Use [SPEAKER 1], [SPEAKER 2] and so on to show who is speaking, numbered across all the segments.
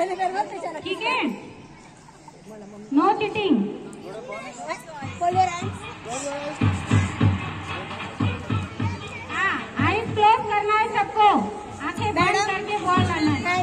[SPEAKER 1] ठीक है? No cheating हाँ आईज क्लोज करना है सबको। आँखें बंद करके बॉल डालना है।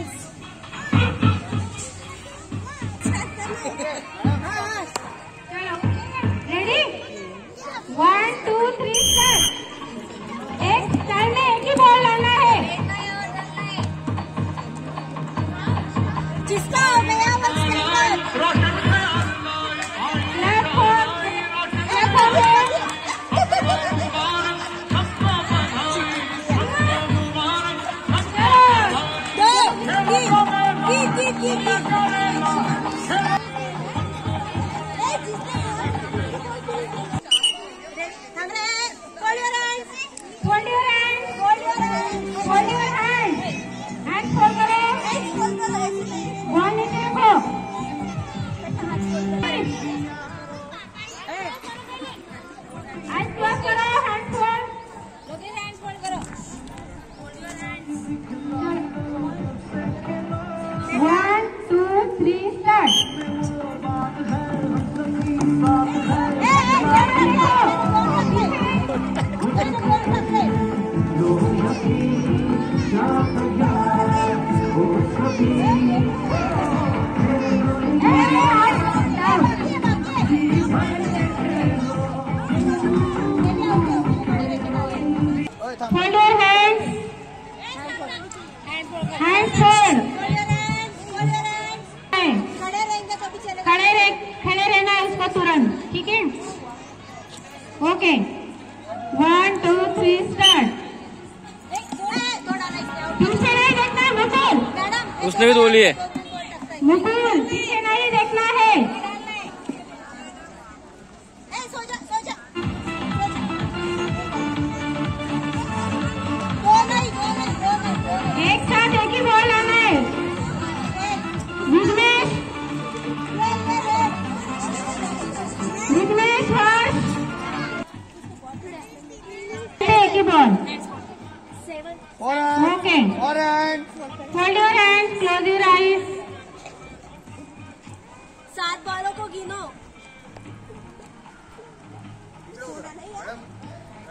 [SPEAKER 2] की खड़े
[SPEAKER 1] रहना है उसको तुरंत ठीक है? ओके वन
[SPEAKER 3] उसने भी बोली है।
[SPEAKER 1] मुकुल पीछे नहीं देखना है
[SPEAKER 2] ए सो जा सो जा दो नहीं दो नहीं दो नहीं दो नहीं
[SPEAKER 1] एक साथ एक ही बॉल आना है। विघ्नेश विघ्नेश एक ही ball okay hold your hand close your eyes
[SPEAKER 2] सात बालों को गिनो।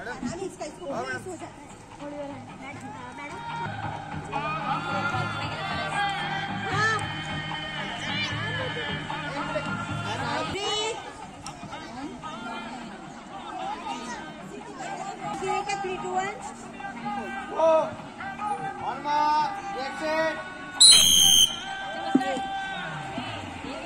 [SPEAKER 2] मैडम इसका इसको हाँ गिनो